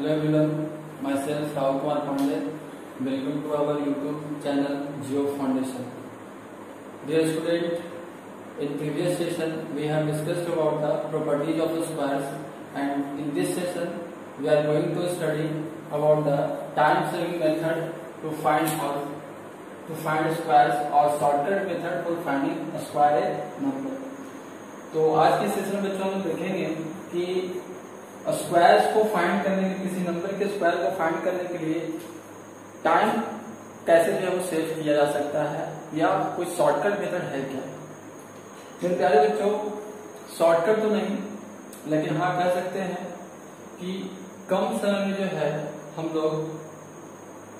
Hello everyone, myself Rao Kumar Pandey. Welcome to our YouTube channel Geo Foundation. Dear student, in previous session we have discussed about the properties of the squares and in this session we are going to study about the time saving method to find or to find squares or shortcut method for finding a square number. तो आज के session में बच्चों हम देखेंगे कि squares को find करने के किसी नंबर के स्क्वायर को फाइंड करने के लिए टाइम कैसे जो है वो सेव किया जा सकता है, या कोई शॉर्टकट मेथड है क्या? मेरे प्यारे बच्चों शॉर्टकट तो नहीं, लेकिन हाँ कह सकते हैं कि कम समय में जो है, हम लोग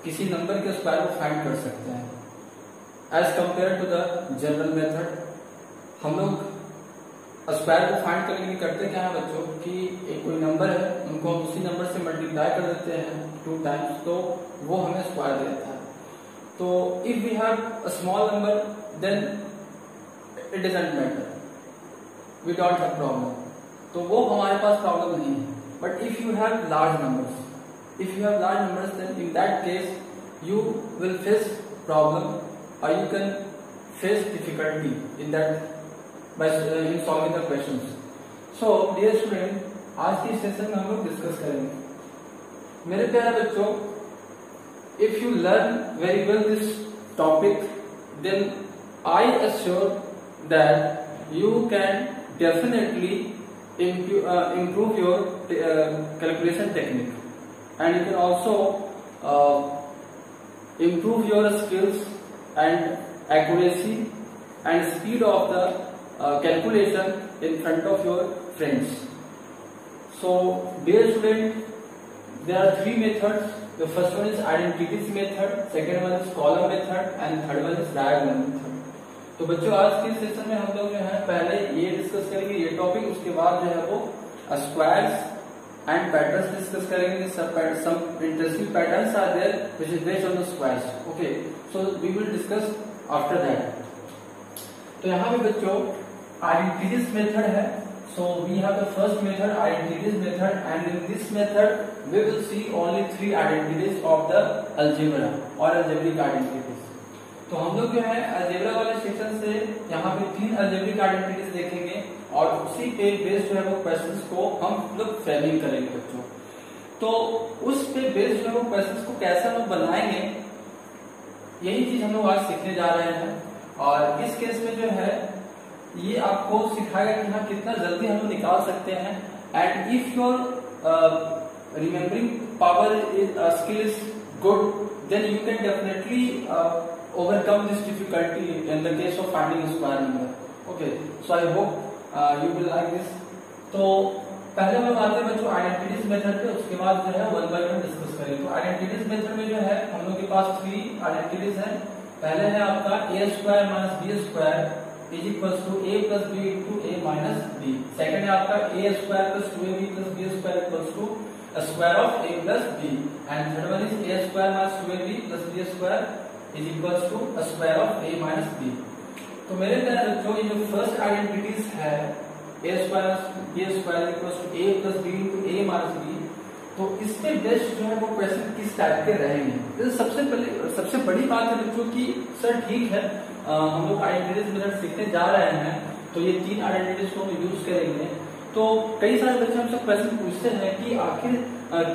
किसी नंबर के स्क्वायर को फाइंड कर सकते हैं। As compare to the general method हम लोग स्क्वायर को फाइंड करने के लिए करते क्या है बच्चों? कि एक कोई नंबर है, उनको हम उसी नंबर से मल्टीप्लाई कर देते हैं टू टाइम्स तो वो हमें स्क्वायर देता है। तो if we have a small number then it doesn't matter we don't have problem तो वो हमारे पास प्रॉब्लम नहीं है। But if you have large numbers if you have large numbers then in that case you will face problem और you can face difficulty in that by uh, in solving the questions. So, dear student, आज की session में हम लोग discuss करेंगे मेरे प्यारे बच्चों if you learn very well this topic then I assure that you can definitely improve your uh, calculation technique and you can also uh, improve your skills and accuracy and speed of the uh, calculation in front of your friends. So, dear student, there are three methods. The first one is identities method, second one is column method, and third one is diagonal method. तो बच्चों आज के session में हम लोग जो है पहले ये डिस्कस करेंगे ये टॉपिक उसके बाद जो है वो स्क्वायर्स एंड पैटर्न्स डिस्कस करेंगे सब some interesting patterns are there which is based on the squares okay so we will discuss after that तो यहाँ पे बच्चों आईडेंटिटीज मेथड है so we have the first method identities method and in this method we will see only three identities of the algebra और algebraic identities तो हम लोग जो है अल्जेब्रा वाले सेक्शन से यहाँ पे तीन अल्जेब्रिक आइडेंटिटीज देखेंगे, और उसी पे बेस्ड जो है वो क्वेश्चंस को हम लोग फ्रेमिंग करेंगे बच्चों। तो उस पे बेस्ड जो है वो क्वेश्चंस को कैसे हम बनाएँगे, यही चीज़ हम लोग आज सीखने जा रहे हैं। और इस केस में जो है ये आपको सिखाएगा कि हाँ कितना जल्दी हम निकाल सकते हैं। And if your remembering power skill is good then you can definitely overcome this difficulty in the case of finding square number okay so I hope you will like this तो पहले हम आते हैं बच्चों आइडेंटिटीज मेथड पे, उसके बाद जो है वन बाय वन डिस्कस करेंगे। तो आइडेंटिटीज मेथड में जो है, हम लोग के पास थ्री आइडेंटिटीज है। पहले है आपका A square minus B square is equal to A plus B into A minus B second है आपका A square plus two A B plus B square equal to square of A plus B and third one is A square minus two A B plus B square is equal to square of A minus B तो मेरे प्यारे बच्चों जो first identities है A square B square equal to A plus B into A minus B तो best जो है वो क्वेश्चन किस टाइप के रहेंगे? तो सबसे पहले, सबसे बड़ी बात है बच्चों की सर ठीक है? हम लोग आइडेंटिटीज मेथड सीखने जा रहे हैं तो ये तीन आइडेंटिटीज को हम यूज़ करेंगे। तो कई सारे बच्चे हमसे क्वेश्चन पूछते हैं कि आखिर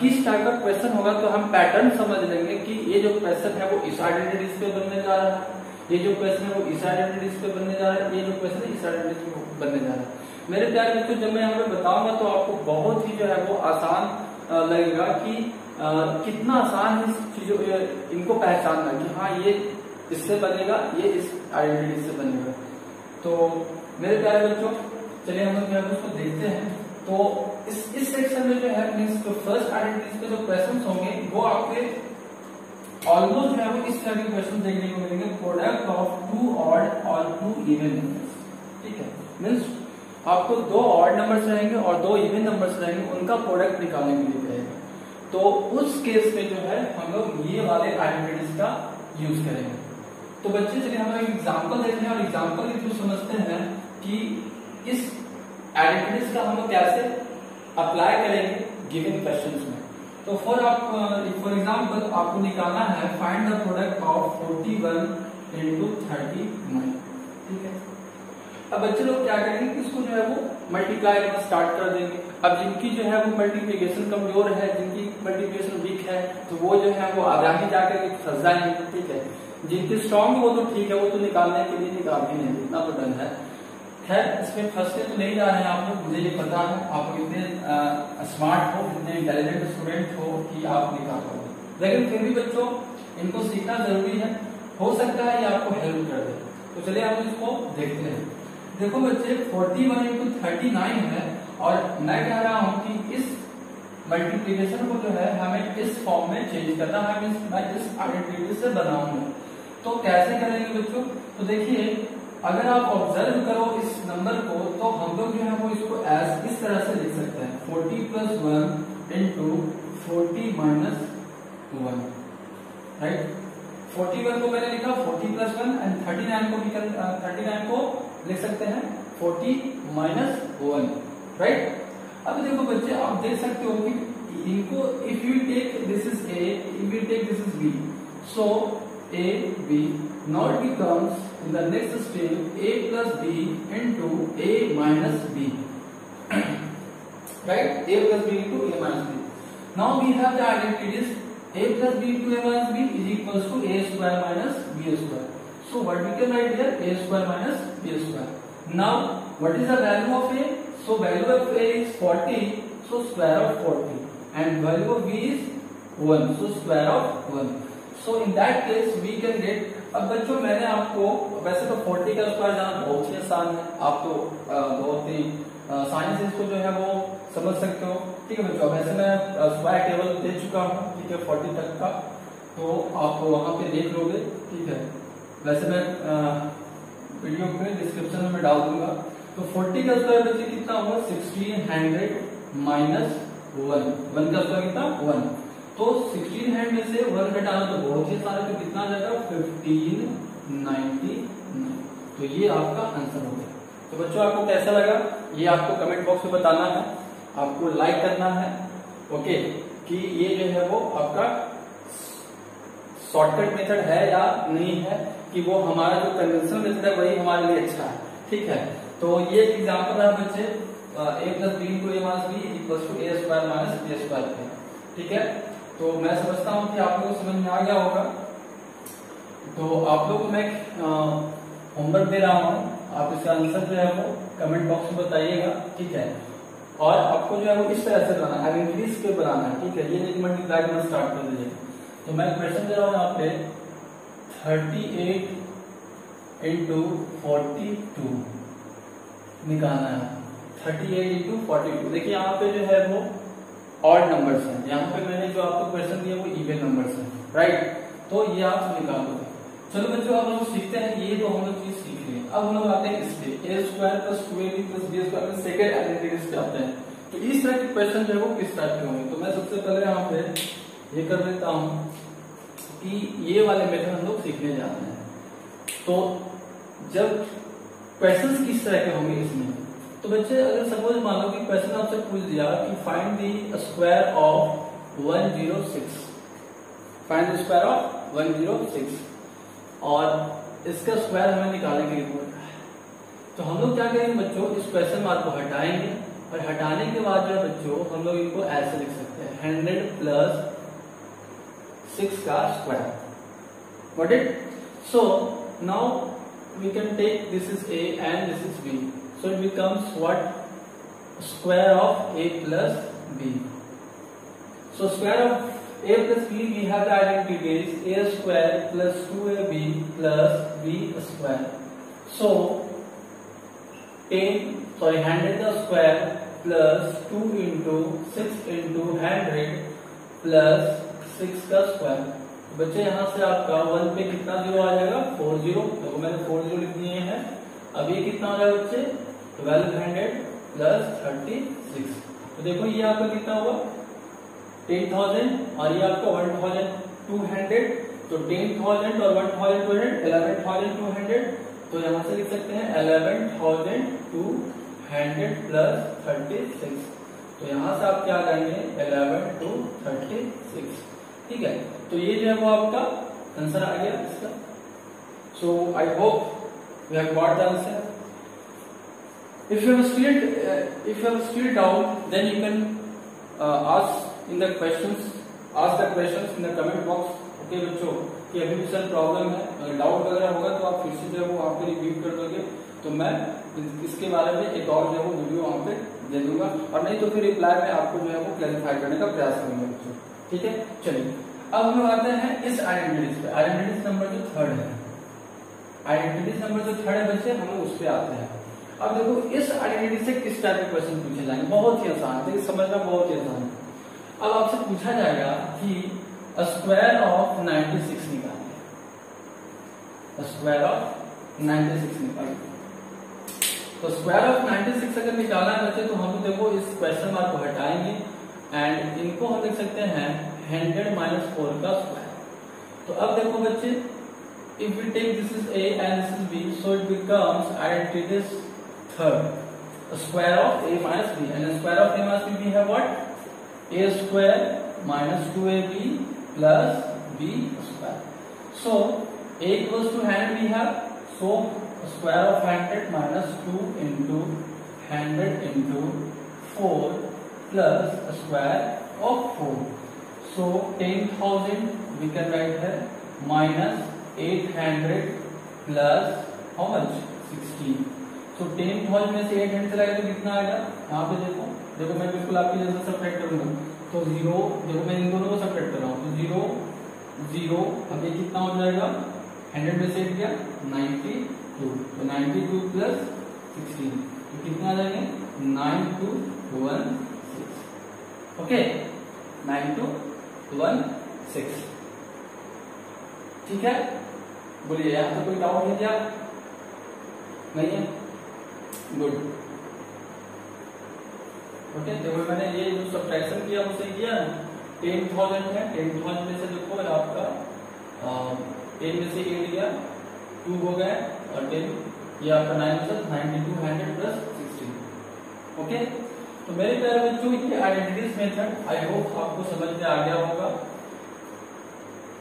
किस टाइप का क्वेश्चन होगा तो हम पैटर्न समझ लेंगे कि ये जो क्वेश्चन है वो इस आइडेंटिटीज पे बनने जा रहा है। ये जो क्वेश्चन है वो इस आइडेंटिटीज पे बनने जा रहा है। ये जो क्वेश्चन है इस आइडेंटिटीज पे बनने जा रहा है। मेरे प्यारे बच्चों जब मैं यहाँ पे बताऊँगा तो आपको बहुत ही जो है वो आसान लगेगा कि आ, कितना आसान है इनको पहचानना कि हाँ ये इससे बनेगा ये इस आइडेंटिटी से बनेगा तो मेरे प्यारे बच्चों, चलिए हम लोग यहाँ उसको देखते हैं। तो इस इस सेक्शन में जो है मीन्स जो फ़र्स्ट आइडेंटिटी पे जो क्वेश्चन होंगे, वो आपके ऑलमोस्ट जो है वो इस तरह के क्वेश्चन देखने को मिलेंगे। प्रोडक्ट ऑफ़ टू ऑड और टू इवन नंबर्स ठीक है? मीन्स आपको दो ऑड नंबर्स रहेंगे और दो इवन नंबर्स रहेंगे, उनका प्रोडक्ट निकालने के लिए रहेगा तो उस केस में जो है हम लोग ये वाले आइडेंटिटीज का यूज़ करेंगे। तो बच्चे चलिए हम लोग एग्ज़ाम्पल देखते हैं और एग्ज़ाम्पल के थ्रू समझते हैं कि इस आइडेंटिटीज का हम लोग कैसे अप्लाई करेंगे गिवन क्वेश्चंस में। तो फॉर आप फॉर एग्ज़ाम्पल आपको निकालना है find the product of forty one into thirty nine ठीक है? अब बच्चे लोग क्या करेंगे इसको जो है वो मल्टीप्लाई करना स्टार्ट कर देंगे। अब जिनकी जो है वो मल्टीप्लीकेशन कमज़ोर है, जिनकी मल्टीप्लीकेशन वीक है तो वो जो है वो आगे जाकर फंस जाएँगे। ठीक है? जिनकी स्ट्रॉन्ग वो तो ठीक है, वो तो निकालने के लिए निकाल ही नहीं इतना तो डन है। खैर, इसमें फंसने तो नहीं जा रहे हैं आप लोग, मुझे ये पता है, आप इतने स्मार्ट हो, इतने इंटेलिजेंट स्टूडेंट हो कि आप निकाल पाओगे। लेकिन फिर भी बच्चों, इनको सीखना ज़रूरी है, हो सकता है ये आपको हेल्प कर दे। तो चलिए हम इसको देखते हैं। देखो बच्चे 41 वन इंटू थर्टी नाइन है, और मैं कह रहा हूँ कि इस मल्टीप्लीकेशन को जो है, हमें इस फॉर्म में चेंज करना है मैं इस आइडेंटिटी से बनाऊँगा तो कैसे करेंगे बच्चों? तो देखिए, अगर आप ऑब्ज़र्व करो इस नंबर को तो हम लोग जो है वो इसको एस इस तरह से लिख सकते हैं। Forty plus one into forty minus one right forty one को मैंने लिखा forty plus one and thirty nine को थर्टी नाइन को लिख सकते हैं। फोर्टी माइनस वन राइट अब देखो बच्चे, आप देख सकते हो कि इनको if you take this is A if you take this is B so B now it becomes in the next step a plus b into a minus b right a plus b into a minus b now we have the identities a plus b into a minus b is equals to a square minus b square so what we can write here a square minus b square now what is the value of a so value of a is 40 so square of 40 and value of b is 1 so square of 1 so, in that case, we can get, अब बच्चों, मैंने आपको, वैसे तो 40 का square जाना बहुत ही आसान है। आप तो बहुत ही आसानी से इसको जो है वो समझ सकते हो। ठीक है बच्चों वैसे मैं स्क्वायर टेबल दे चुका हूँ। ठीक है 40 तक का। तो आप वहाँ पे देख लोगे। ठीक है। वैसे मैं वीडियो में डिस्क्रिप्शन में डाल दूँगा। तो 40 का स्क्वायर बच्चे कितना होगा? Sixteen hundred minus one one का स्क्वायर कितना? वन तो 16 हैंड में से वन घटाना तो बहुत ही सारा तो कितना आ जाएगा? फिफ्टीन नाइनटी तो ये आपका आंसर हो गया। तो बच्चों, आपको कैसा लगा? ये आपको कमेंट बॉक्स में बताना है। आपको लाइक करना है ओके कि ये जो है वो आपका शॉर्टकट मेथड है या नहीं है, कि वो हमारा जो कन्वेंशनल मेथड है, वही हमारे लिए अच्छा है। ठीक है? तो ये एग्ज़ाम्पल है बच्चे A plus B into A minus B equal to A square minus B square ठीक है? तो मैं समझता हूँ कि आप लोगों को समझ में आ गया होगा। तो आप लोगों को मैं होमवर्क दे रहा हूँ। आप इसका आंसर जो है वो कमेंट बॉक्स में बताइएगा, ठीक है? और आपको जो है वो इस तरह से बनाना है इंक्रीज के बनाना है, ठीक है? ये नहीं मल्टीप्लाई करना स्टार्ट कर दीजिए। तो मैं क्वेश्चन दे रहा हूँ यहाँ पे। Thirty eight into forty two निकालना है। Thirty eight into forty two देखिए, यहाँ पे जो है वो ऑड नंबर्स हैं। यहाँ पे मैंने जो आपको क्वेश्चन दिया वो इवन नंबर्स हैं राइट तो ये आप निकालोगे चलो बच्चों हम सीखते हैं, ये तो हम लोग चीज़ सीख रहे हैं। अब हम लोग आते हैं इस पे। A square plus two A B plus B square में सेकेंड आइडेंटिटीज पे आते हैं। तो इस तरह के क्वेश्चन जो है वो किस टाइप के होंगे? तो मैं सबसे पहले यहाँ पे ये कर लेता हूँ कि ये वाले मेथड हम लोग सीखने जा रहे हैं। तो जब क्वेश्चंस किस तरह के होंगे इसमें? तो बच्चे, अगर सपोज़ मान लो कि क्वेश्चन आपसे पूछ दिया कि find the square of 106 find the square of 106 और इसका स्क्वायर हमें निकालने की रिपोर्ट तो हम लोग क्या करेंगे बच्चों, इस क्वेश्चन मार्क को हटाएँगे। और हटाने के बाद जो है बच्चों, हम लोग इनको ऐसे लिख सकते हैं। हंड्रेड प्लस सिक्स का square what it so now we can take this is A and this is B So it becomes what? Square of a plus b. So square of a plus b we have the identity is a square plus 2ab plus b square. So 10 sorry 100 the square plus 2 into 6 into 100 plus 6 का square बच्चे यहाँ से आपका one पे कितना zero आ जाएगा four zero देखो मैंने फोर ज़ीरो लिख दिए हैं अब ये कितना हो जाएगा बच्चे twelve hundred plus thirty six तो देखो ये आपका कितना हुआ? टेन थाउज़ेंड और ये आपका वन थाउज़ेंड टू हंड्रेड तो टेन थाउज़ेंड और one thousand two hundred eleven thousand two hundred तो यहाँ से लिख सकते हैं eleven thousand two hundred plus thirty six तो यहाँ से आप क्या आ जाएँगे इलेवन टू थर्टी सिक्स ठीक है? तो ये जो है वो आपका आंसर आ गया इसका. So I hope we have got the answer if you have still uh, if you have still doubt then you can uh, ask in the questions ask the questions in the comment box okay, बच्चों कि अभी भी sir है अगर doubt वगैरह होगा तो आप फिर से जो है वो वहाँ पे रिव्यू कर दोगे तो मैं इसके बारे में एक और जो है वो वीडियो वहाँ पे दे दूँगा और नहीं तो फिर रिप्लाई में आपको जो है वो क्लैरिफाई करने का प्रयास करूँगा बच्चों ठीक है? चलिए अब हम आते हैं इस आइडेंटिटीज पे आइडेंटिटीज नंबर जो थर्ड है आइडेंटिटीज नंबर जो थर्ड है बच्चे हम उस पर आते हैं। अब देखो, इस आइडेंटिटी से किस टाइप के क्वेश्चन पूछे जाएँगे? बहुत ही आसान है। समझना बहुत ही आसान है। अब आपसे पूछा जाएगा कि स्क्वायर ऑफ़ 96 निकालिए स्क्वायर ऑफ़ 96 निकालिए तो स्क्वायर ऑफ़ 96 अगर निकालना है बच्चे तो हम देखो, इस क्वेश्चन मार्क को हटाएँगे एंड इनको हम देख सकते हैं हंड्रेड माइनस फोर का स्क्वायर तो अब देखो बच्चे we take this is a and this is b, so it becomes identity is third square of a minus b and square of a minus b we have what a square minus 2ab plus b square so a equals to 100 we have so square of 100 minus 2 into 100 into 4 plus square of 4 so 10000 we can write here minus 800 plus how much 16 so ten thousand में से eight hundred चला गया तो कितना आएगा? यहाँ पे देखो देखो मैं बिल्कुल आपकी जैसे सब्ट्रैक्ट करूँगा तो ज़ीरो देखो मैं इन दोनों को सब्ट्रैक्ट कर रहा हूँ। तो ज़ीरो ज़ीरो अब ये कितना हो जाएगा? हंड्रेड में से एट गया नाइन्टी टू तो नाइन्टी टू प्लस सिक्सटीन तो कितना आ जाएँगे? Nine two one six okay nine two one six ठीक है? बोलिए, यहाँ तो कोई डाउट है क्या? नहीं है? गुड ओके देखो मैंने ये जो सब्ट्रैक्शन किया उसे किया? टेन थाउज़ेंड है टेन थाउज़ेंड में से देखो आपका टेन में से एट गया टू हो गया, और टेन ये आपका nine plus ninety two hundred plus sixteen okay तो मेरे प्यारे बच्चों, ये आइडेंटिटीज मेथड आई होप आपको समझ में आ गया होगा।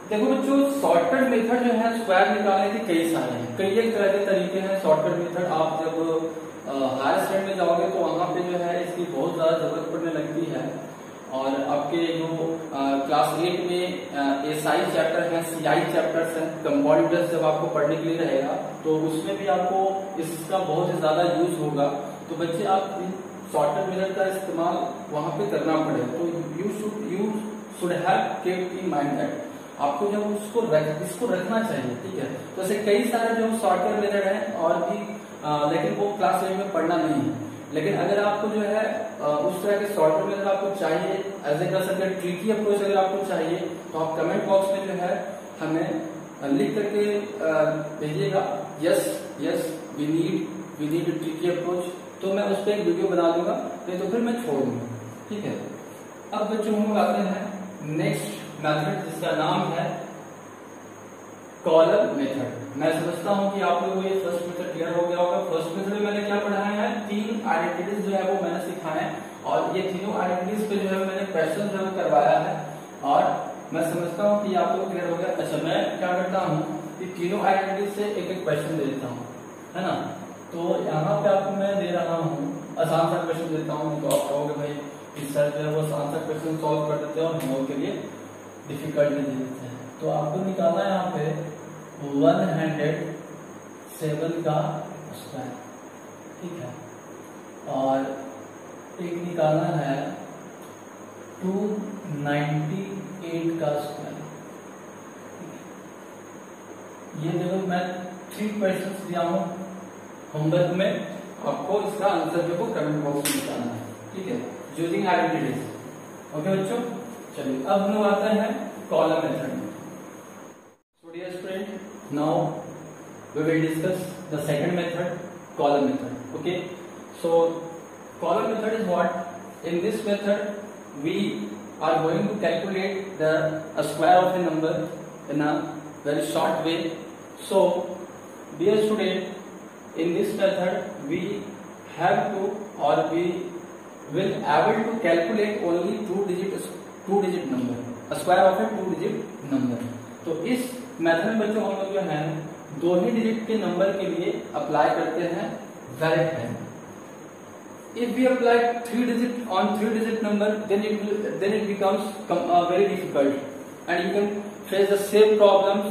देखो बच्चों शॉर्टकट मेथड जो है स्क्वायर निकालने के कई सारे हैं। कई एक तरह के तरीके हैं शॉर्टकट मेथड आप जब हायर स्टैंड में जाओगे तो वहाँ पे जो है इसकी बहुत ज़्यादा ज़रूरत पड़ने लगती है। और आपके जो क्लास एट में एस आई चैप्टर है सी आई चैप्टर है कंपाउंडर्स जब आपको पढ़ने के लिए रहेगा तो उसमें भी आपको इसका बहुत ही ज़्यादा यूज़ होगा। तो बच्चे आप शॉर्टकट मेथड का इस्तेमाल वहाँ पे करना पड़े। तो you should you should in mind आपको जब उसको रख, इसको रखना चाहिए ठीक है? तो ऐसे कई सारे जो शॉर्टकट मेथड है और भी लेकिन वो क्लास एट में पढ़ना नहीं है। लेकिन अगर आपको जो है उस तरह के सॉफ्टवेयर में अगर आपको चाहिए एज ए कर सकते ट्रिकी अप्रोच अगर आपको चाहिए तो आप कमेंट बॉक्स में जो है हमें लिख करके भेजिएगा। Yes yes we need we need tricky approach तो मैं उस पर एक वीडियो बना दूँगा, नहीं तो फिर मैं छोड़ दूँगा ठीक है? अब बच्चों, हम आते हैं नेक्स्ट मेथड जिसका नाम है कॉलम मेथड। मैं समझता हूँ कि आप लोगों को ये फ़र्स्ट मेथड क्लियर हो गया होगा। फ़र्स्ट मेथड में मैंने क्या पढ़ाया है? तीन आइडेंटिटीज जो है वो मैंने सिखाए हैं। और ये तीनों आइडेंटिटीज पे जो है मैंने क्वेश्चन जो करवाया है। और मैं समझता हूँ कि आप लोग क्लियर हो गया। अच्छा मैं क्या करता हूँ कि तीनों आइडेंटिटीज से एक एक क्वेश्चन दे देता हूँ, है ना? तो यहाँ पे आपको मैं दे रहा हूँ आसान सा क्वेश्चन देता हूँ। तो आप कहोगे, भाई, इस सर जो है वो आसान सा क्वेश्चन सॉल्व कर देते हैं और हम के लिए डिफ़िकल्ट नहीं देते हैं। तो आपको निकालना है यहाँ पे वन हंड्रेड सेवन का स्क्वायर ठीक है? और एक निकालना है टू नाइन्टी एट का स्क्वायर ये देखो, मैं थ्री क्वेश्चन दिया हूँ. होमवर्क में आपको इसका आंसर जो कमेंट बॉक्स में निकालना है. ठीक है? यूजिंग आइडेंटिटीज ओके बच्चों? चलिए, अब हम आते हैं कॉलम मेथड में. Now we will discuss the second method, column method. Okay. So column method is what? In this method, we are going to calculate the square of a number in a very short way. So dear student, in this method we have to or we will able to calculate only two digit two digit number, a square of a two digit number. So इस method में बच्चों, हम लोग जो है दो ही digit के number के लिए अप्लाई करते हैं वैलिड है if we apply three digit on three digit number then it becomes very difficult and you can face the same problem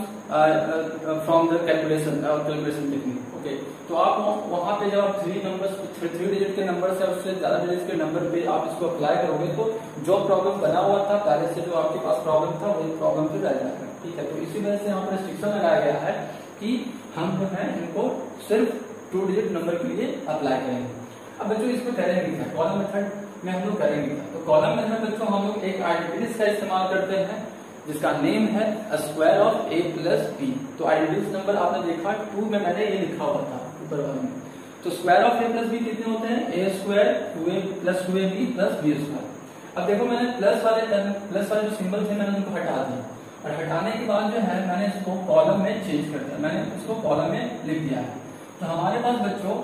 from the calculation calculation technique okay तो आप वहाँ पे जब आप थ्री नंबर थ्री डिजिट के number से उससे ज़्यादा डिजिट के नंबर पे आप इसको अप्लाई करोगे तो जो प्रॉब्लम बना हुआ था, पहले से जो आपके पास प्रॉब्लम था, वही प्रॉब्लम फिर रह जाएगा ठीक है तो इसी वजह से यहाँ पर रिस्ट्रिक्शन लगाया गया है कि हम जो है, इनको सिर्फ़ टू डिजिट नंबर के लिए अप्लाई करेंगे। अब बच्चों इसमें करेंगे क्या कॉलम मेथड में हम लोग करेंगे तो कॉलम मेथड बच्चों, हम लोग एक आइडेंटिटीज का इस्तेमाल करते हैं, जिसका नेम है square of A plus B तो आइडेंटिटीज नंबर आपने देखा टू में मैंने ये लिखा हुआ था, ऊपर वाले में। तो square of A plus B कितने होते हैं? A square two A plus two A B plus B square अब देखो, मैंने प्लस वाले प्लस वाले जो सिंबल थे, मैंने उनको हटा दिया और हटाने के बाद जो है, मैंने इसको कॉलम में चेंज कर दिया। मैंने इसको कॉलम में लिख दिया है। तो हमारे पास बच्चों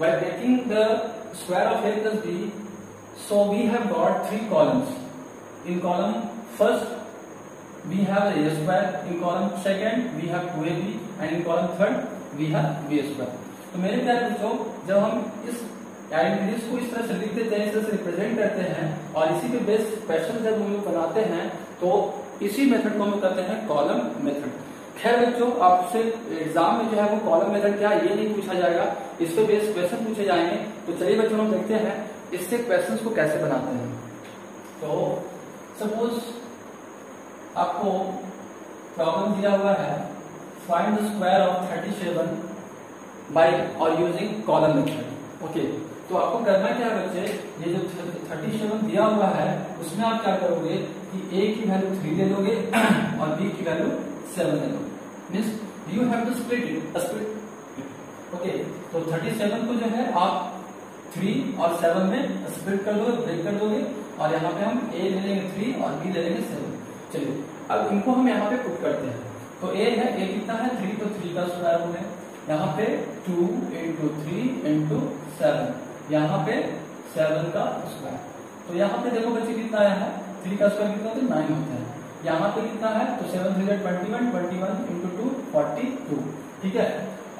by taking the square of A plus B so we have got three columns in column first we have A square in column second we have two A B and in column third we have B square तो मेरे प्यार बच्चों, जब हम इस identities को इस तरह से लिख हैं इस तरह से रिप्रेजेंट करते हैं, और इसी के बेस क्वेश्चन जब हम लोग बनाते हैं तो इसी मेथड को हम करते हैं कॉलम मेथड। खैर बच्चों आपसे एग्ज़ाम में जो है वो कॉलम मेथड क्या ये नहीं पूछा जाएगा। इस पे बेस्ड क्वेश्चन पूछे जाएँगे। तो चलिए बच्चों, हम देखते हैं इससे क्वेश्चंस को कैसे बनाते हैं। तो सपोज़ आपको प्रॉब्लम दिया हुआ है find the square of 37 by और यूजिंग कॉलम मेथड। ओके। तो आपको करना क्या है? बच्चे ये जो 37 दिया हुआ है, उसमें आप क्या करोगे कि ए की वैल्यू थ्री ले लोगे और बी की वैल्यू सेवन लोगे means you have to split split okay तो थर्टी सेवन को जो है, आप थ्री और सेवन में स्प्लिट कर दोगे ब्रेक कर दोगे और यहाँ पे हम ए ले लेंगे थ्री और बी ले लेंगे सेवन चलिए, अब इनको हम यहाँ पे पुट करते हैं। तो ए है ए कितना है? थ्री तो थ्री का स्क्वायर हो। गया यहाँ पे two into three into seven यहाँ पे सेवन का स्क्वायर तो यहाँ पे देखो बच्चे कितना आया है? थ्री का स्क्वायर कितना होता है? नाइन होता है। यहाँ पे कितना है? तो seven three twenty one twenty one into two forty two ठीक है?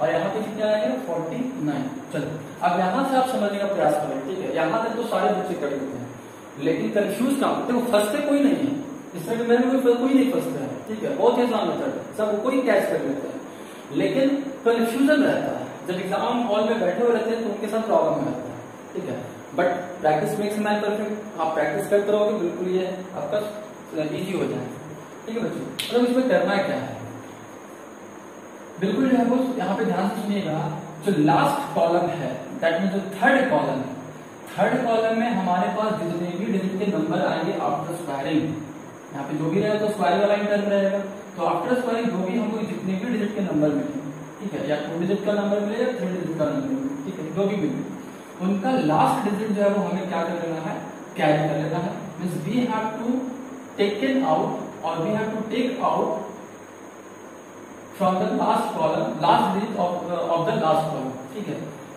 और यहाँ पे कितने आएँगे? फोर्टी नाइन चलो। अब यहाँ से आप समझने का प्रयास करें, ठीक है? यहाँ तक तो सारे बच्चे कर लेते हैं। लेकिन कंफ्यूज काम देखो, फंसते कोई नहीं है। इसमें मेरे में कोई कोई नहीं फंसता है। ठीक है? बहुत ही आसान मेथड सब कोई कैच कर लेते हैं। लेकिन कंफ्यूजन रहता है। जब एग्ज़ाम हॉल में बैठे हुए रहते हैं तो उनके साथ प्रॉब्लम रहता है। ठीक है। But practice makes man perfect आप प्रैक्टिस करते रहोगे, बिल्कुल ये आपका इजी हो जाएगा। ठीक है बच्चों? मतलब इसमें करना क्या है? बिल्कुल जो है यहाँ पे ध्यान से सुनिएगा, जो लास्ट कॉलम है दैट मीन जो थर्ड कॉलम है थर्ड कॉलम में हमारे पास जितने भी डिजिट के नंबर आएँगे आफ्टर स्क्वायरिंग यहाँ पे जो भी रहेगा तो स्क्वायरिंग वाला टर्म रहेगा। तो आफ्टर स्क्वायरिंग जो भी हमको जितने भी डिजिट के नंबर मिले, ठीक है, या टू डिजिट का नंबर मिले या थ्री डिजिट का नंबर मिले, ठीक है, जो भी मिले। उनका लास्ट डिजिट जो है वो हमें क्या कर लेना है? कैरी कर लेना है। Means we have to taken out और we have to take out from the last column last digit of the last column ठीक है?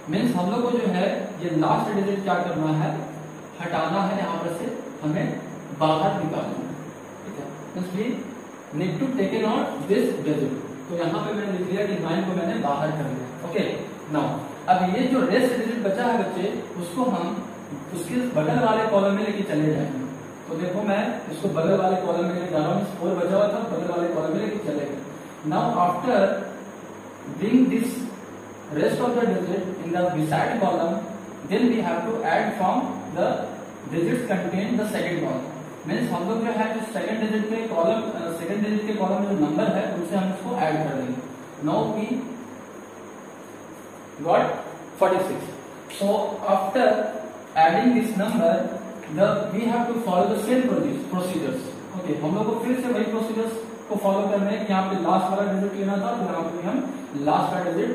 मीन्स हम लोग को जो है, ये लास्ट डिजिट क्या करना है? हटाना है यहाँ पर से, हमें बाहर निकालना है। ठीक है? Means we need to taken out this digit तो यहाँ पे मैंने लिख लिया कि नाइन को मैंने बाहर कर लिया। ओके नाउ अब ये जो रेस्ट डिजिट बचा है बच्चे, उसको हम उसके बगल वाले कॉलम में लेके चले जाएँगे। तो देखो मैं इसको बगल वाले कॉलम में लेके जा रहा हूँ फोर बचा हुआ था, बगल वाले कॉलम में लेके चले गए। Now after bring this rest of the digit in the beside column, then we have to add from the digits contained the second column. Means हम लोग जो है, जो सेकंड डिजिट के कॉलम सेकंड डिजिट के कॉलम में जो number है, उनसे हम उसको ऐड कर देंगे। Now we got 46. So after adding this number, the we have to follow the same procedures. Okay, हम लोग को फिर से वही प्रोसीजर्स को फॉलो करने हैं यहाँ पे लास्ट वाला डिजिट लेना था तो यहाँ पे हम लास्ट का डिजिट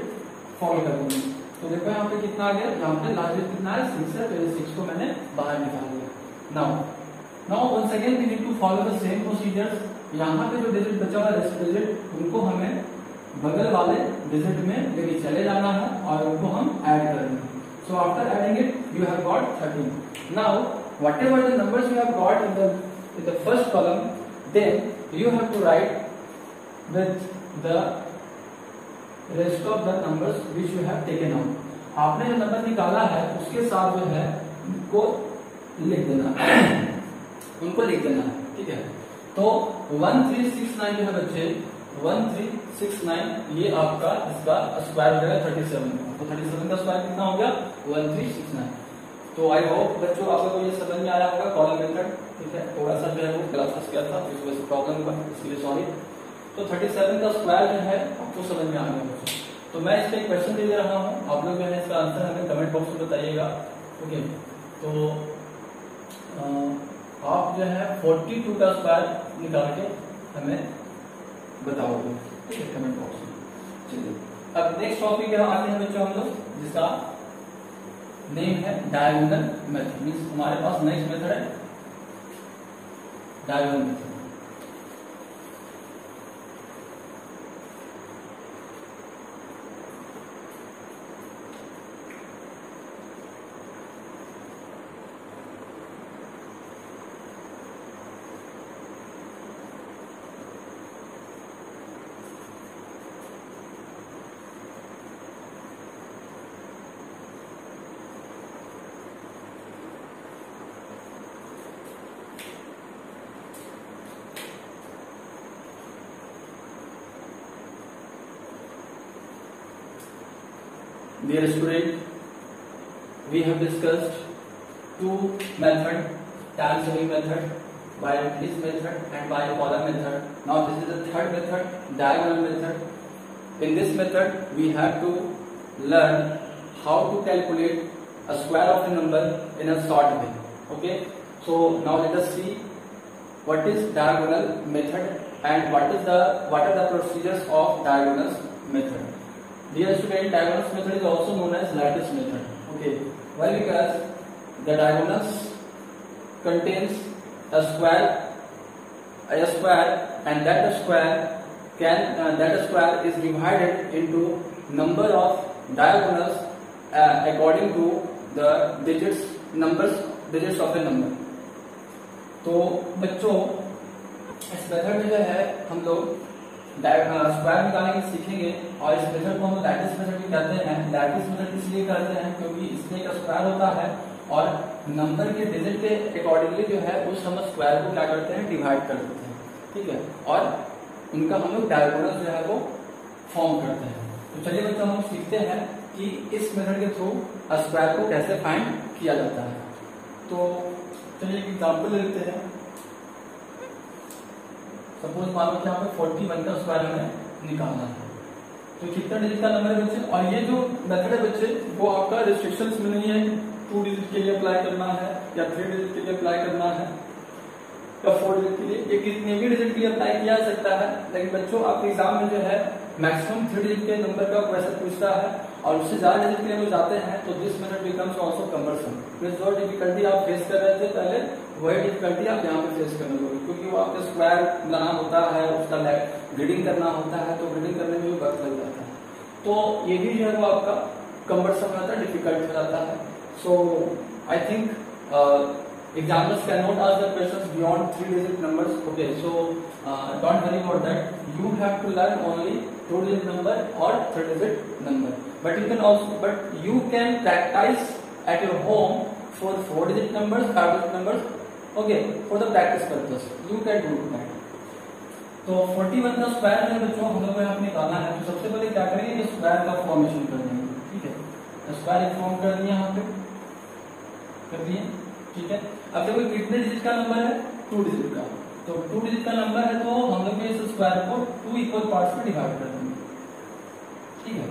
फॉलो कर देंगे। तो देखो यहाँ पे कितना आ गया यहाँ पे लास्ट डिजिट कितना है? सिक्स है तो सिक्स को मैंने बाहर निकाल दिया। Now now once again we need to follow the same procedures यहाँ पे जो डिजिट बचा हुआ है डिजिट उनको हमें बगल वाले डिजिट में लेके चले जाना है और उनको हम ऐड कर देंगे। So after adding it you have got thirteen now whatever the number you have got in the first column then you have to write with the rest of the number which you have taken out आपने जो number निकाला है, उसके साथ जो है, उनको लिख देना उनको लिख देना ठीक है? तो वन थ्री सिक्स नाइन जो है बच्चे वन थ्री सिक्स नाइन ये आपका इसका स्क्वायर हो जाएगा थर्टी सेवन तो थर्टी सेवन का स्क्वायर कितना हो गया? वन थ्री सिक्स नाइन तो आई होप बच्चों आप लोगों को ये समझ में आया होगा कॉलम मेथड ठीक है? थोड़ा सा जो है वो क्लासेस किया था इस वजह से प्रॉब्लम हुआ इसलिए सॉरी तो थर्टी सेवन का स्क्वायर जो है, आपको समझ में आ गया बच्चों तो मैं इस पर एक क्वेश्चन दे रहा हूँ। आप लोग जो है इसका आंसर हमें कमेंट बॉक्स में बताइएगा, ओके? तो आप जो है 42 का स्क्वायर निकाल के हमें है कमेंट बॉक्स में। चलिए। अब नेक्स्ट टॉपिक यहाँ आते हैं बच्चों हम लोग, जिसका नेम है डायगोनल मेथड मीन्स हमारे पास नेक्स्ट मेथड है diagonal method Dear student, we have discussed two method, saving method by this method and by column method. Now this is the third method, diagonal method. In this method, we have to learn how to calculate a square of a number in a short way. Okay. So now let us see what is diagonal method and what is the what are the procedures of diagonal method. Dear student, diagonals method is also known as lattice method. Okay. Why? Because the diagonals contains a square, a square, and that square can uh, that square is divided into number of diagonals uh, according to the digits numbers digits of a number. तो बच्चों इस method में जो है हम लोग square निकालने की सीखेंगे और इस मेथड को हम लैटिस मेथड भी कहते हैं। लैटिस मेथड इसलिए कहते हैं? क्योंकि इसमें एक स्क्वायर होता है और नंबर के डिजिट के अकॉर्डिंगली जो है, उस हम स्क्वायर को क्या करते हैं? डिवाइड कर देते हैं। ठीक है? और उनका हम लोग डायगोनल जो है, वो फॉर्म करते हैं। तो चलिए बच्चों, हम सीखते हैं कि इस मेथड के थ्रू स्क्वायर को कैसे फाइंड किया जाता है। तो चलिए एक एग्ज़ाम्पल लेते हैं। सपोज़ मान लो कि पे फोर्टी वन का स्क्वायर हमें निकालना है। तो कितना डिजिट का नंबर है बच्चे? और ये जो मेथड है बच्चे, वो आपका रिस्ट्रिक्शन में नहीं है। टू डिजिट के लिए अप्लाई करना है या थ्री डिजिट के लिए अप्लाई करना है। या फोर डिजिट के लिए ये कितने भी डिजिट के लिए अप्लाई किया जा सकता है। लेकिन बच्चों, आपके एग्ज़ाम में जो है मैक्सिमम थ्री डिजिट के नंबर का क्वेश्चन पूछता है। और उससे ज़्यादा डिजिट के लिए जाते हैं तो this method becomes also cumbersome जो डिफिकल्टी आप फेस कर रहे थे पहले। वही डिफिकल्टी आप यहाँ पे फेस करने को क्योंकि वो आपका स्क्वायर बनाना होता है, उसका ग्रीडिंग करना होता है तो ग्रीडिंग करने में भी वक्त लग जाता है। तो ये भी जो है वो आपका कम्बर समय होता है डिफ़िकल्ट हो जाता है। So I think examples can not ask question beyond three digit number okay so don't worry about that you have to learn only two digit number और three digit number but you can also but you can practise at your home for four digit number five digit number okay, for the practice purpose, you can do that. तो 41 का square जो बच्चों, हम लोग यहाँ निकालना है तो सबसे पहले क्या करेंगे ये स्क्वायर का फॉर्मेशन कर देंगे, ठीक है? स्क्वायर फॉर्म कर दिया यहाँ पे, कर दिए ठीक है? अब देखो कितने डिजिट का नंबर है? टू डिजिट का। तो टू डिजिट का नंबर है तो हम लोग इस स्क्वायर को टू इक्वल पार्ट्स में डिवाइड कर देंगे, ठीक है?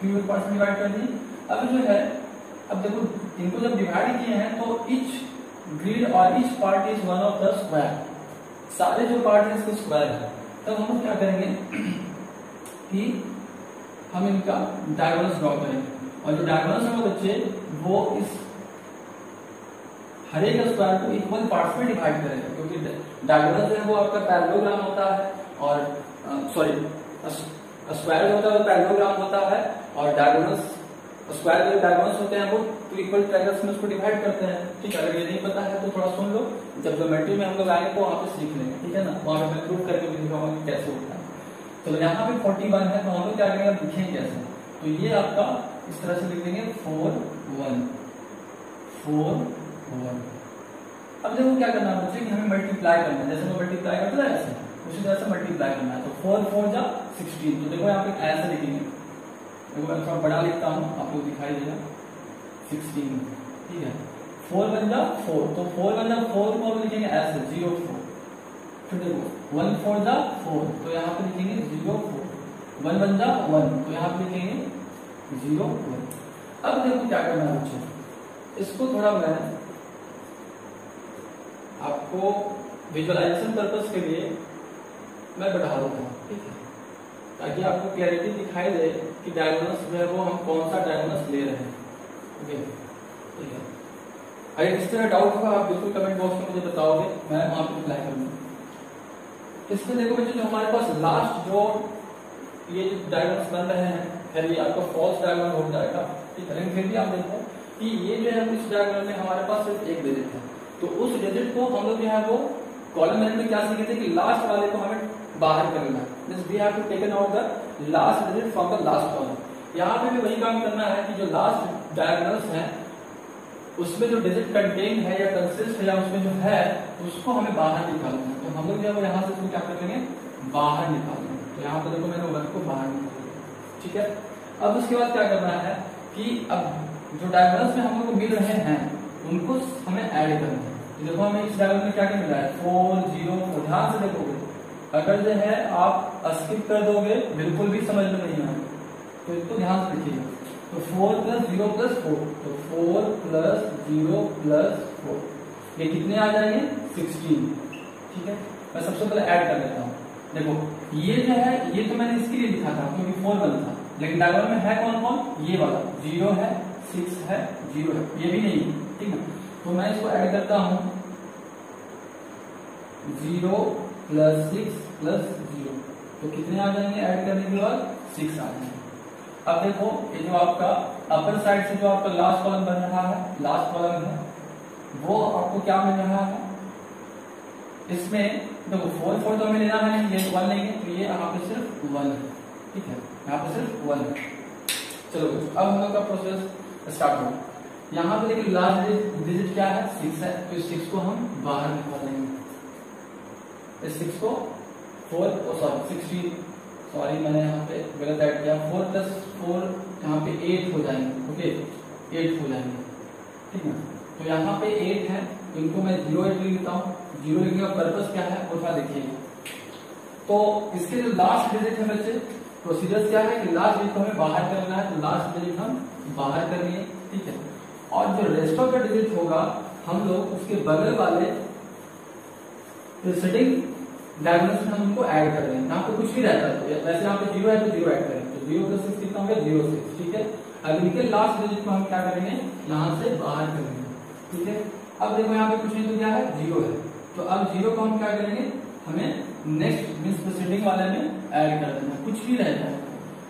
टू इक्वल पार्ट्स में डिवाइड कर दी अब जो है, अब देखो, इनको जब डिवाइड किए हैं तो इच ग्रिड और each part is one of the square. सारे जो पार्ट है इसके स्क्वायर है। तब हम क्या करेंगे कि हम इनका डायगोनल्स ड्रॉ करेंगे। और जो डायगोनल्स है बच्चे, वो इस हर एक स्क्वायर को इक्वल पार्ट्स में डिवाइड करेंगे क्योंकि डायगोनल जो है वो आपका पैरेललोग्राम होता है और सॉरी स्क्वायर होता है वो पैरेललोग्राम होता है और डायगोनल्स स्क्वायर के डायगोनल्स होते हैं, वो टू इक्वल ट्रायंगल्स में उसको डिवाइड करते हैं। ठीक है, अगर ये नहीं पता है तो थोड़ा सुन लो। जब ज्योमेट्री में हम लोग आएँगे तो वहाँ पे सीख लेंगे, ठीक है ना? वहाँ पे मैं प्रूव करके भी दिखाऊँगा कि कैसे होता है। तो यहाँ पे फोर्टी वन है तो हम लोग क्या करेंगे? लिखेंगे कैसे तो ये आपका इस तरह से लिख देंगे फोर वन फोर वन अब देखो क्या करना है कि हमें मल्टीप्लाई करना है। जैसे मैं मल्टीप्लाई करता है ऐसे। उसी तरह से मल्टीप्लाई करना है। तो फोर फोर जा सिक्सटीन तो देखो यहाँ पे ऐसे लिखेंगे। देखो मैं थोड़ा बड़ा लिखता हूँ, आपको दिखाई देगा। सिक्सटीन ठीक है? फोर बन जा फोर तो फोर बन जा फोर को हम लिखेंगे ऐसे ज़ीरो फोर फिर देखो वन फोर जा फोर तो यहाँ पे लिखेंगे ज़ीरो फोर वन बन जा वन तो यहाँ पे लिखेंगे ज़ीरो वन अब देखो क्या करना है बच्चे। इसको थोड़ा मैं आपको विजुअलाइजेशन पर्पज के लिए मैं बढ़ा देता हूँ ठीक है? ताकि आपको क्लैरिटी दिखाई दे। कि डायगोनल्स जो है वो हम कौन सा डायगोनल्स ले रहे हैं? ओके है? अगर इस तरह डाउट होगा आप बिल्कुल कमेंट बॉक्स में मुझे बताओगे, मैं वहाँ पर रिप्लाई करूँगा इसमें देखो बच्चे, जो हमारे पास लास्ट जो ये जो डायगोनल्स बन रहे हैं, खैर ये आपका फॉल्स डायगोनल हो जाएगा, ठीक है? लेकिन फिर भी आप देखो कि ये जो है, इस डायगोनल में हमारे पास सिर्फ़ एक डिजिट है। तो उस डिजिट को हम लोग जो है वो कॉलम में क्या सीखे थे कि लास्ट वाले को हमें बाहर करना means we have to taken out the last digit from the last column यहाँ पे भी वही काम करना है कि जो लास्ट डायगोनल्स है, उसमें जो डिजिट कंटेन है या कंसिस्ट है या उसमें जो है, उसको हमें बाहर निकालना है। तो हम लोग जो है यहाँ से इसको क्या कर लेंगे? बाहर निकाल लेंगे। तो यहाँ पर देखो मैंने वन को बाहर निकाल ठीक है? अब उसके बाद क्या करना है कि अब जो डायगोनल्स में हम लोग को मिल रहे हैं, उनको हमें ऐड करना है। तो देखो हमें इस डायग्राम में क्या क्या मिल है? फोर ज़ीरो ध्यान से देखोगे अगर जो है आप स्किप कर दोगे, बिल्कुल भी समझ में नहीं आए तो इसको ध्यान से देखिएगा। तो four plus zero plus four तो four plus zero plus four ये कितने आ जाएँगे? सिक्सटीन ठीक है? मैं सबसे पहले ऐड कर लेता हूँ। देखो, ये जो है, ये तो मैंने इसके लिए लिखा था, क्योंकि फोर वन था। लेकिन डायग्राम में है कौन कौन? ये वाला। ज़ीरो है सिक्स है ज़ीरो है। ये भी नहीं ठीक है? तो मैं इसको ऐड करता हूँ। Zero plus six plus zero तो कितने आ जाएँगे? ऐड करने के बाद सिक्स आ जाएँगे। अब देखो, ये जो आपका अपर साइड से जो आपका लास्ट कॉलम बन रहा है लास्ट कॉलम है, वो आपको क्या मिल रहा है? इसमें देखो फोर फोर तो हमें लेना है, ये वन लेंगे तो ये यहाँ पे सिर्फ़ वन है। ठीक है? यहाँ पे सिर्फ़ वन है। चलो, अब हम लोग का प्रोसेस स्टार्ट होगा। यहाँ पे देखिए लास्ट डिजिट क्या है? सिक्स है। तो सिक्स को हम बाहर निकाल लेंगे इस सिक्स को फोर सॉरी सिक्सटीन सॉरी मैंने यहाँ पे गलत ऐड किया। फोर प्लस फोर यहाँ पे एट हो जाएँगे ओके एट हो जाएँगे, ठीक है? तो यहाँ पे एट है तो इनको मैं ज़ीरो एट लिख लेता हूँ। ज़ीरो लिखने का पर्पज क्या है? वो थोड़ा देखिएगा तो इसके जो लास्ट डिजिट है बच्चे प्रोसीजर क्या है कि लास्ट डिजिट हमें बाहर करना है तो लास्ट डिजिट हम बाहर कर लिए ठीक है? और जो रेस्ट ऑफ़ द डिजिट होगा, हम लोग उसके बगल वाले सेटिंग में हम उनको ऐड कर देंगे यहाँ पे कुछ भी रहता है। वैसे यहाँ पे ज़ीरो है तो ज़ीरो ऐड करेंगे तो ज़ीरो प्लस सिक्स कितना हो गया? ज़ीरो सिक्स ठीक है? अब इनके लास्ट डिजिट को हम क्या करेंगे? यहाँ से बाहर करेंगे, ठीक है? अब देखो यहाँ पे कुछ नहीं तो क्या है? ज़ीरो है। तो अब ज़ीरो को हम क्या करेंगे? हमें नेक्स्ट मीन प्रोसीडिंग वाले में ऐड कर देना कुछ भी रहता है।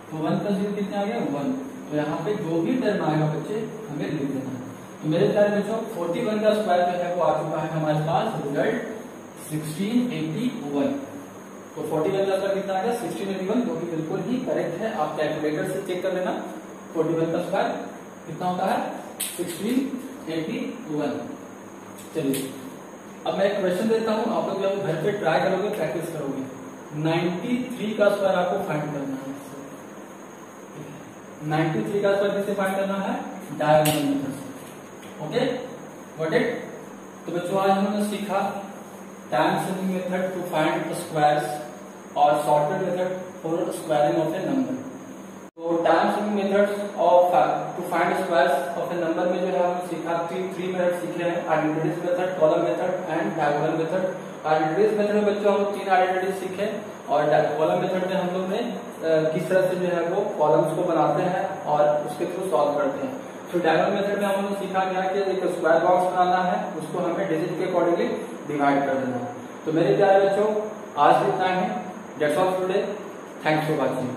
तो वन प्लस ज़ीरो कितने आ गया? वन तो यहाँ पे जो भी टर्म आएगा बच्चे, हमें लिख देना तो मेरे प्यारे बच्चों 41 का स्क्वायर जो है वो आ चुका है हमारे पास रिज़ल्ट 1681 तो 41 का स्क्वायर कितना आ गया? 1681 जो कि बिल्कुल ही करेक्ट है। आप कैलकुलेटर से चेक कर लेना। 41 का स्क्वायर कितना होता है? 1681 चलिए। अब मैं एक क्वेश्चन देता हूँ। आप लोग जब घर पे ट्राई करोगे प्रैक्टिस करोगे। 93 का स्क्वायर आपको फाइंड करना है। 93 का स्क्वायर किससे फाइंड करना है? डायगोनल मेथड से। ओके गॉट इट तो बच्चों, आज हमने सीखा time saving method to find squares और shortcut method for squaring of a number तो time saving methods of to find squares of a number में जो है हमने सीखा थ्री थ्री मेथड सीखे हैं identities method column method and diagonal method identities method में बच्चों, हम तीन आइडेंटिटीज सीखे और कॉलम मेथड में हम लोग ने किस तरह से जो है वो कॉलम्स को बनाते हैं और उसके थ्रू सॉल्व करते हैं। तो डायगोनल मेथड में हम लोग सीखा गया कि एक स्क्वायर बॉक्स बनाना है, उसको हमें डिजिट के अकॉर्डिंगली डिवाइड कर देना है। तो मेरे प्यारे बच्चों, आज इतना है। That's all today thanks for watching